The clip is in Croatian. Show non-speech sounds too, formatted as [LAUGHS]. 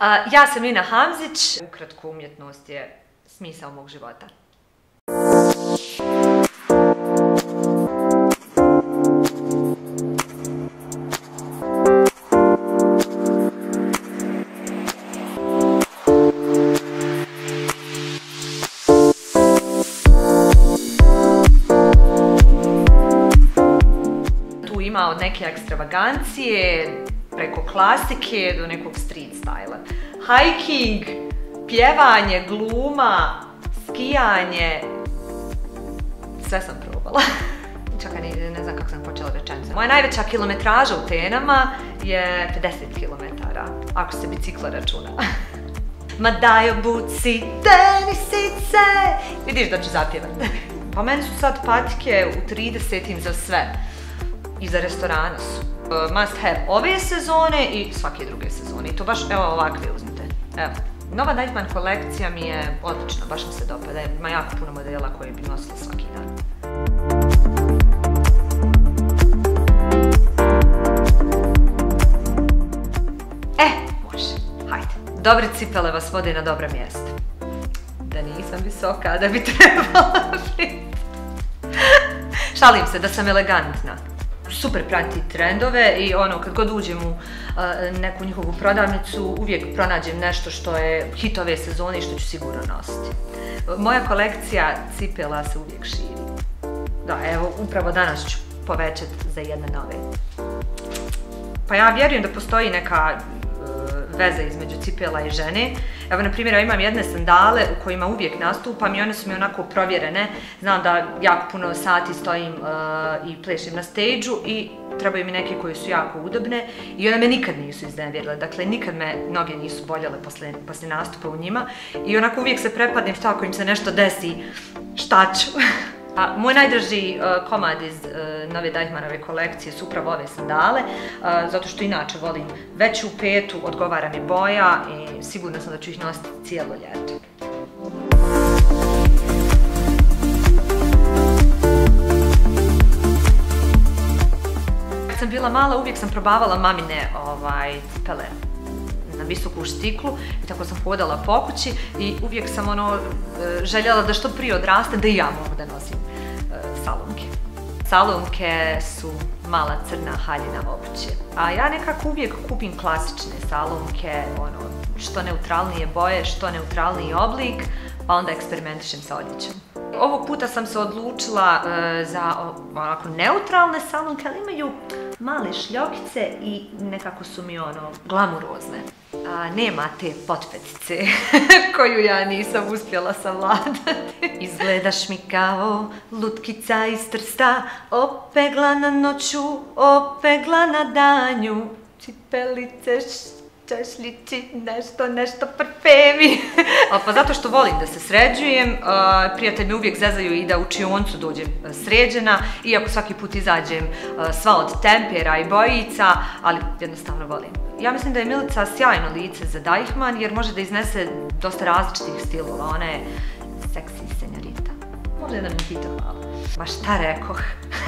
Ja sam Ina Hamzić. Ukratko, umjetnost je smisao mog života. Tu ima od neke ekstravagancije, preko klasike do nekog street styla. Hiking, pjevanje, gluma, skijanje, sve sam probala. [LAUGHS] Čakaj, ne, ne znam kako sam počela rečenicu. Moja najveća kilometraža u Tenama je 50 km, ako se biciklo računa. [LAUGHS] Ma daj obuci tenisice! Vidiš da ću zapjevat. [LAUGHS] Pa meni su sad patike u 30 za sve. I za restorana su. Uh, Must have ove sezone i svake druge sezone. I to baš, evo ovakve uzmite. Evo. Nova Nightman kolekcija mi je odlična, baš mi se dopada. Ima jako puno modela koje bi nosila svaki dan. E, može. Hajde. Dobre cipele vas vode na dobra mjesta. Da nisam visoka, da bi [LAUGHS] trebala biti. Šalim se da sam elegantna. Super prati trendove i ono kad god uđem u neku njihovu prodavnicu uvijek pronađem nešto što je hit ove sezone i što ću sigurno nositi. Moja kolekcija cipela se uvijek širi. Da, evo, upravo danas ću povećati za jedne nove. Pa ja vjerujem da postoji neka veza između cipela i žene. Evo, na primjer, ja imam jedne sandale u kojima uvijek nastupam i one su mi onako provjerene. Znam da jako puno sati stojim uh, i plešim na stage i trebaju mi neke koje su jako udobne i one me nikad nisu iznevjerile. Dakle, nikad me noge nisu boljele posle, posle nastupa u njima i onako uvijek se prepadnem šta ako im se nešto desi, šta ću. [LAUGHS] A, moj najdraži uh, komad iz uh, nove Deichmannove kolekcije su upravo ove sandale, uh, zato što inače volim veću petu, odgovara mi boja i sigurna sam da ću ih nositi cijelo ljeto. Kad sam bila mala uvijek sam probavala mamine ovaj, cipele visoku štiklu i tako sam hodala po kući i uvijek sam ono e, željela da što prije odrastem da i ja mogu da nosim e, salonke. Salonke su mala crna haljina obuće. A ja nekako uvijek kupim klasične salonke, ono, što neutralnije boje, što neutralniji oblik, pa onda eksperimentišem sa odjećom. Ovog puta sam se odlučila e, za onako neutralne salonke, ali imaju male šljokice i nekako su mi ono glamurozne. Nema te potpetice [LAUGHS] koju ja nisam uspjela savladati. [LAUGHS] Izgledaš mi kao lutkica iz trsta, opegla na noću, opegla na danju. Cipelice ćeš liči nešto, nešto parfemi. [LAUGHS] A, pa zato što volim da se sređujem, a, prijatelji mi uvijek zezaju i da u čioncu dođem sređena, iako svaki put izađem a, sva od tempera i bojica, ali jednostavno volim. Ja mislim da je Milica sjajno lice za Deichmann jer može da iznese dosta različitih stilova, ona je seksi senjorita. Može da mi ti to hvala. Ma šta rekoh? [LAUGHS]